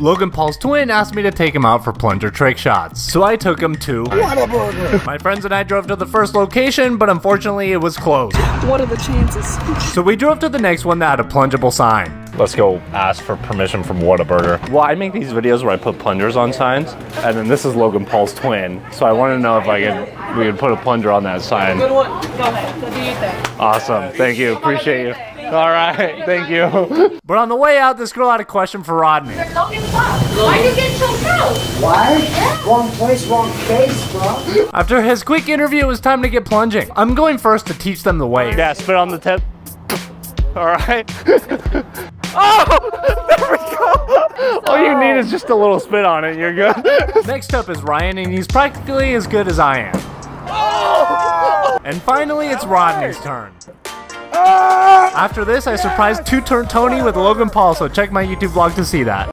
Logan Paul's twin asked me to take him out for plunger trick shots. So I took him to My friends and I drove to the first location, but unfortunately it was closed. What are the chances? So we drove to the next one that had a plungeable sign. Let's go ask for permission from Whataburger. Well, I make these videos where I put plungers on signs, and then this is Logan Paul's twin. So I want to know if I can we could put a plunger on that sign. Good one. Go ahead. What do you think? Awesome. Thank you. Appreciate you. All right. Thank you. But on the way out, this girl had a question for Rodney. Why do you get choked out? Why? Wrong place, wrong face, bro. After his quick interview, it was time to get plunging. I'm going first to teach them the way. Yeah, spit on the tip. All right. oh, there we go. All you need is just a little spit on it. You're good. Next up is Ryan, and he's practically as good as I am. And finally, it's Rodney's turn. Ah! After this, I surprised TooTurntTony with Logan Paul, so check my YouTube vlog to see that.